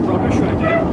Еще людей.